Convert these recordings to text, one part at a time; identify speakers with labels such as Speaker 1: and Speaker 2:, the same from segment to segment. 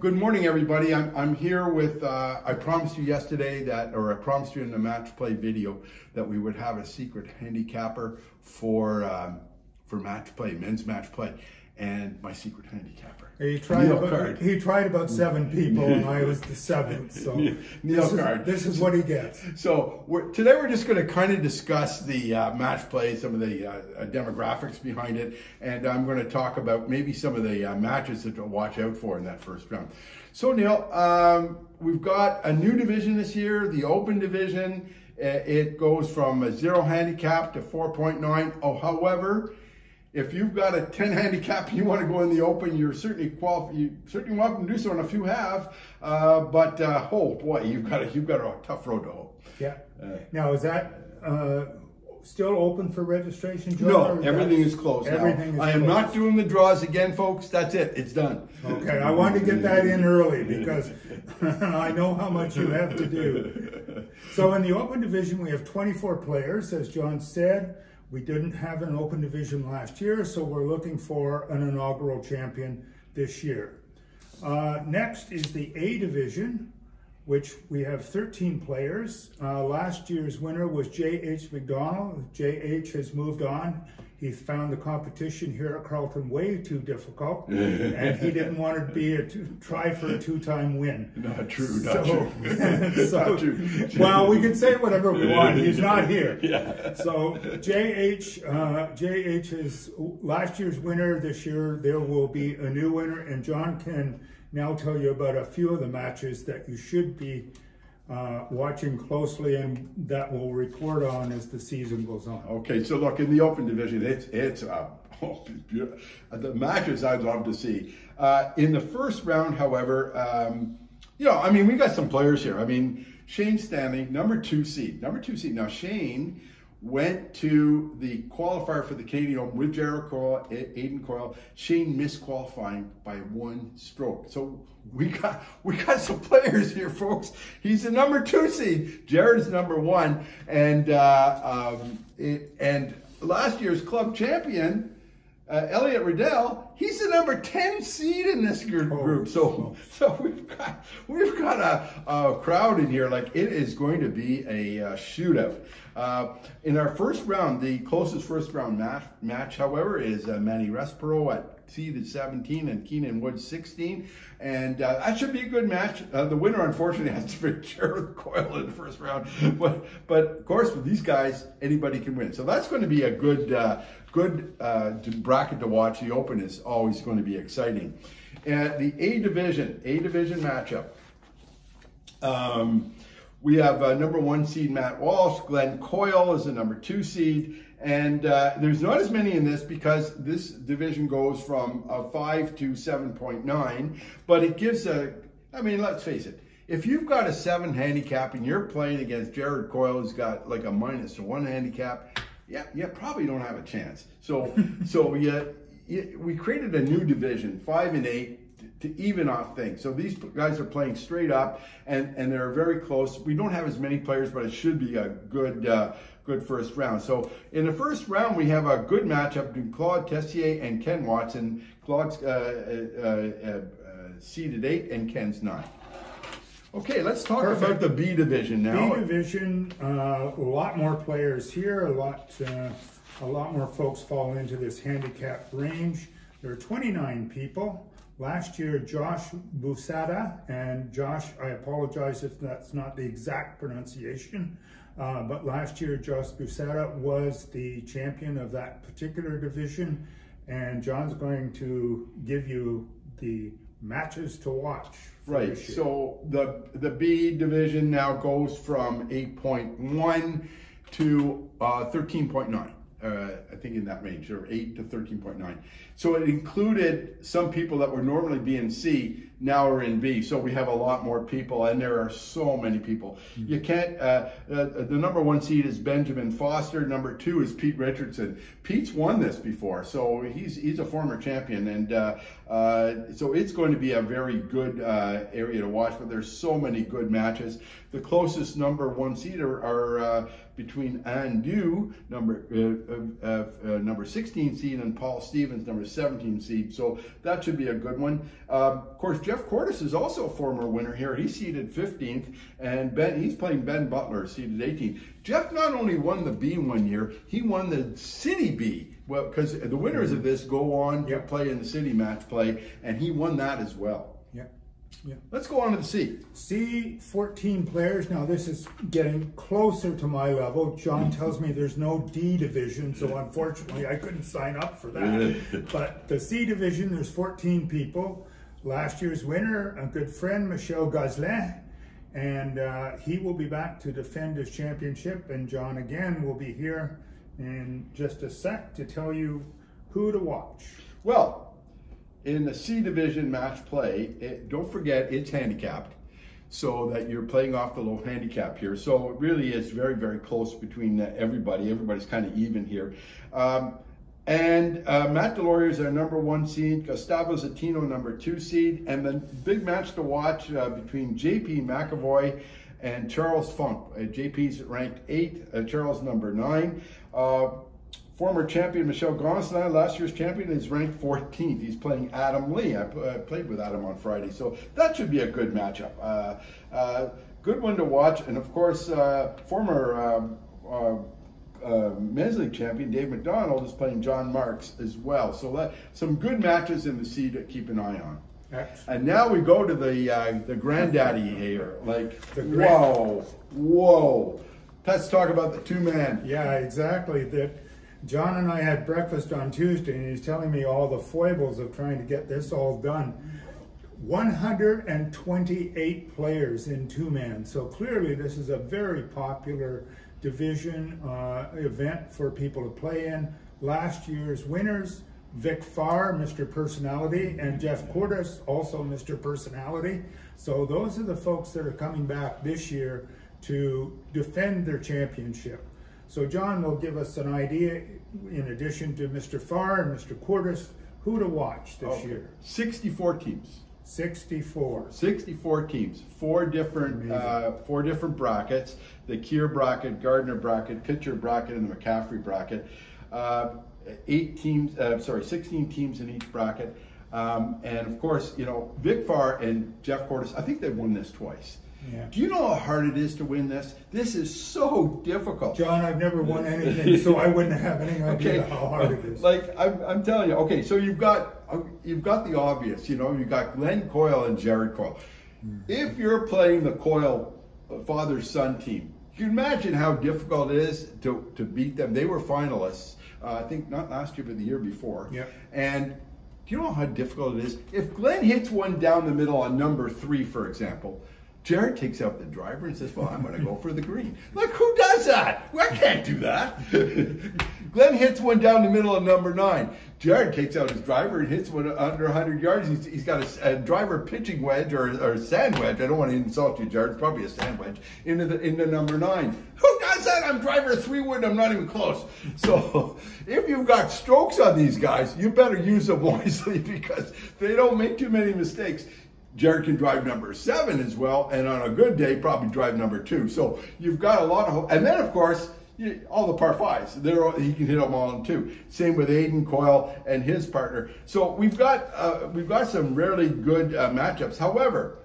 Speaker 1: Good morning, everybody. I'm, I'm here with, uh, I promised you yesterday that, or I promised you in the match play video that we would have a secret handicapper for, um, for match play, men's match play, and my secret handicapper.
Speaker 2: He tried, about, he tried about seven people, and I was the seventh. So
Speaker 1: Neil
Speaker 2: this, is,
Speaker 1: Card.
Speaker 2: this is what he gets.
Speaker 1: So we're, today we're just going to kind of discuss the uh, match play, some of the uh, uh, demographics behind it, and I'm going to talk about maybe some of the uh, matches that to watch out for in that first round. So Neil, um, we've got a new division this year, the Open Division. Uh, It goes from a zero handicap to 4.9. Oh, however, if you've got a 10 handicap and you want to go in the open, you're certainly qualified. You certainly welcome to do so, and if you have, uh, but uh, oh boy, you've got a you've got a tough road to hoe.
Speaker 2: Yeah. now is that uh, still open for registration? John,
Speaker 1: No,
Speaker 2: everything is
Speaker 1: everything closed now.
Speaker 2: Everything is
Speaker 1: I am
Speaker 2: closed.
Speaker 1: not doing the draws again, folks. That's it. It's done.
Speaker 2: Okay, I wanted to get that in early because I know how much you have to do. So in the open division, we have 24 players, as John said. We didn't have an open division last year, so we're looking for an inaugural champion this year. Uh, next is the A division, which we have 13 players. Uh, last year's winner was J.H. McDonald. J.H. has moved on. He found the competition here at Carlton way too difficult, and he didn't want to be a two, try for a two-time win.
Speaker 1: Not true. Not
Speaker 2: So,
Speaker 1: true.
Speaker 2: so-
Speaker 1: Not true.
Speaker 2: well, we can say whatever we want. He's not here.
Speaker 1: Yeah.
Speaker 2: So JH, uh, JH is last year's winner. This year there will be a new winner, and John can now tell you about a few of the matches that you should be uh, watching closely and that we'll report on as the season goes on.
Speaker 1: Okay, so look in the open division, it's it's uh, oh, beautiful. the matches I'd love to see. Uh, in the first round, however, um, you know, I mean, we got some players here. I mean, Shane Stanley, number two seed, number two seed. Now Shane went to the qualifier for the Canadian Open with Jared Coyle, Aiden Coyle. Shane missed qualifying by one stroke. So we got we got some players here, folks. He's the number two seed. Jared's number one, and uh, um, it, and last year's club champion. Uh, Elliot Riddell, he's the number 10 seed in this group.
Speaker 2: Oh,
Speaker 1: group. So, so we've got we've got a, a crowd in here. Like it is going to be a, uh shootout. Uh, in our first round, the closest first round match, match however, is uh, Manny Respiro at seeded 17 and Keenan Woods 16, and uh, that should be a good match. Uh, the winner, unfortunately, has to be Jared Coyle in the first round, but but of course with these guys, anybody can win. So that's going to be a good uh, good uh, bracket to watch. The Open is always going to be exciting. And the A division, A division matchup. Um, we have uh, number one seed Matt Walsh. Glenn Coyle is the number two seed. And uh, there's not as many in this because this division goes from a 5 to 7.9. But it gives a, I mean, let's face it. If you've got a 7 handicap and you're playing against Jared Coyle who's got like a minus 1 handicap, yeah, you probably don't have a chance. So, so yeah, we created a new division, 5 and 8 to even off things. So these guys are playing straight up, and and they're very close. We don't have as many players, but it should be a good uh, good first round. So in the first round, we have a good matchup between Claude Tessier and Ken Watson. Claude's uh, uh, uh, uh, seeded eight, and Ken's nine. Okay, let's talk
Speaker 2: Perfect.
Speaker 1: about the B division now.
Speaker 2: B division, uh, a lot more players here. A lot, uh, a lot more folks fall into this handicap range. There are 29 people. Last year, Josh Busada and Josh. I apologize if that's not the exact pronunciation, uh, but last year Josh Busada was the champion of that particular division, and John's going to give you the matches to watch.
Speaker 1: Right. So the the B division now goes from 8.1 to uh, 13.9. Uh, I think in that range, or 8 to 13.9. So it included some people that were normally B and C, now are in B. So we have a lot more people, and there are so many people. You can't, uh, uh, the number one seed is Benjamin Foster. Number two is Pete Richardson. Pete's won this before, so he's he's a former champion, and uh, uh, so it's going to be a very good uh, area to watch. But there's so many good matches. The closest number one seed are, are uh, between Andu, number uh, uh, uh, number 16 seed, and Paul Stevens, number 17 seed. So that should be a good one. Uh, Um, of course, Jeff Cordes is also a former winner here. He's seeded 15th, and Ben he's playing Ben Butler, seeded 18th. Jeff not only won the B one year, he won the City B. Well, because the winners of this go on
Speaker 2: Yep.
Speaker 1: to play in the City match play, and he won that as well.
Speaker 2: Yeah.
Speaker 1: Let's go on to the C.
Speaker 2: C, 14 players. Now, this is getting closer to my level. John tells me there's no D division, so unfortunately I couldn't sign up for that. but the C division, there's 14 people. Last year's winner, a good friend, Michel Gazlin, and uh, he will be back to defend his championship. And John, again, will be here in just a sec to tell you who to watch.
Speaker 1: Well, in the C division match play, it, don't forget it's handicapped, so that you're playing off the low handicap here. So it really is very, very close between uh, everybody. Everybody's kind of even here. Um, and uh, Matt Delorier is our number one seed, Gustavo Zatino number two seed, and the big match to watch uh, between JP McAvoy and Charles Funk. Uh, JP's ranked eight, uh, Charles number nine. Uh, Former champion Michel Gonsalves, last year's champion, is ranked 14th. He's playing Adam Lee. I, I played with Adam on Friday, so that should be a good matchup. Uh, uh, good one to watch, and of course, uh, former um, uh, uh, men's league champion Dave McDonald is playing John Marks as well. So that, some good matches in the C to keep an eye on.
Speaker 2: Excellent.
Speaker 1: And now we go to the uh, the granddaddy here. Like, whoa, whoa. Let's talk about the two man.
Speaker 2: Yeah, exactly. That John and I had breakfast on Tuesday, and he's telling me all the foibles of trying to get this all done. 128 players in two man. So clearly, this is a very popular division uh, event for people to play in. Last year's winners. Vic Farr, Mr. Personality, and Jeff Cordes, also Mr. Personality. So those are the folks that are coming back this year to defend their championship. So John will give us an idea, in addition to Mr. Farr and Mr. Cordes, who to watch this
Speaker 1: Okay.
Speaker 2: year.
Speaker 1: 64 teams.
Speaker 2: 64.
Speaker 1: 64 teams, four different uh, four different brackets: the Kier bracket, Gardner bracket, Pitcher bracket, and the McCaffrey bracket. Uh, eight teams, uh, sorry, 16 teams in each bracket. Um, and of course, you know, Vic Farr and Jeff Cordes, I think they've won this twice.
Speaker 2: Yeah.
Speaker 1: Do you know how hard it is to win this? This is so difficult.
Speaker 2: John, I've never won anything, so I wouldn't have any idea
Speaker 1: Okay,
Speaker 2: how hard it is.
Speaker 1: Like I'm, I'm telling you. Okay, so you've got uh, you've got the obvious. You know, you've got Glenn Coyle and Jared Coyle. If you're playing the Coyle father son team, you can imagine how difficult it is to to beat them. They were finalists. Uh, I think not last year, but the year before.
Speaker 2: Yeah.
Speaker 1: And do you know how difficult it is? If Glenn hits one down the middle on number three, for example, Jared takes out the driver and says, Well, I'm going to go for the green. Like, who does that? Well, I can't do that. Glenn hits one down the middle of number nine. Jared takes out his driver and hits one under 100 yards. He's, he's got a, a driver pitching wedge or, or a sand wedge. I don't want to insult you, Jared. It's probably a sand wedge into the into number nine. Who does that? I'm driver three wood. I'm not even close. So if you've got strokes on these guys, you better use them wisely because they don't make too many mistakes. Jared can drive number seven as well, and on a good day, probably drive number two. So you've got a lot of. And then, of course, you, all the par fives. They're all, he can hit them all in two. Same with Aiden Coyle and his partner. So we've got uh, we've got some really good uh, matchups. However,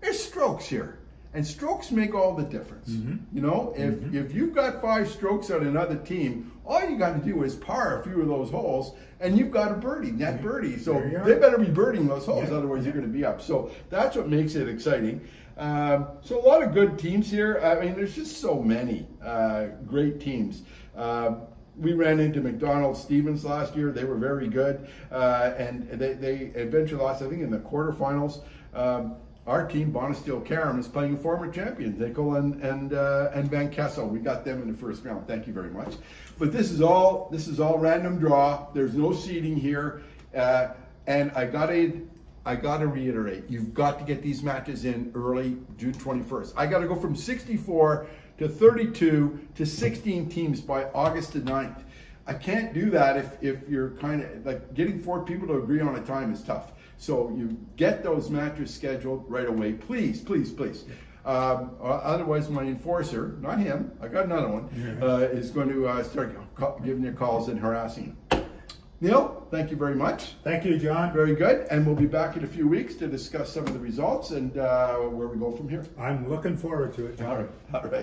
Speaker 1: there's strokes here, and strokes make all the difference. You know, if if you've got five strokes on another team, all you got to do is par a few of those holes, and you've got a birdie, net birdie. So
Speaker 2: There you are.
Speaker 1: they better be birding those holes,
Speaker 2: Yeah.
Speaker 1: otherwise you're going to be up. So that's what makes it exciting. Um, so a lot of good teams here. I mean, there's just so many uh, great teams. Um, we ran into McDonald Stevens last year. They were very good, uh, and they, they eventually lost. I think in the quarterfinals. Um, our team, Bonesteel Karam, is playing a former champion, Nickel and and uh, and Van Kessel. We got them in the first round. Thank you very much. But this is all this is all random draw. There's no seeding here, uh, and I got to I got to reiterate, you've got to get these matches in early June 21st. I got to go from 64 to 32 to 16 teams by August the 9th. I can't do that if, if you're kind of like getting four people to agree on a time is tough. So you get those matches scheduled right away, please, please, please. Um, otherwise, my enforcer, not him, I got another one, uh, is going to uh, start giving you calls and harassing you. Neil, thank you very much.
Speaker 2: Thank you, John.
Speaker 1: Very good. And we'll be back in a few weeks to discuss some of the results and uh, where we go from here.
Speaker 2: I'm looking forward to it, John.
Speaker 1: All right. All right.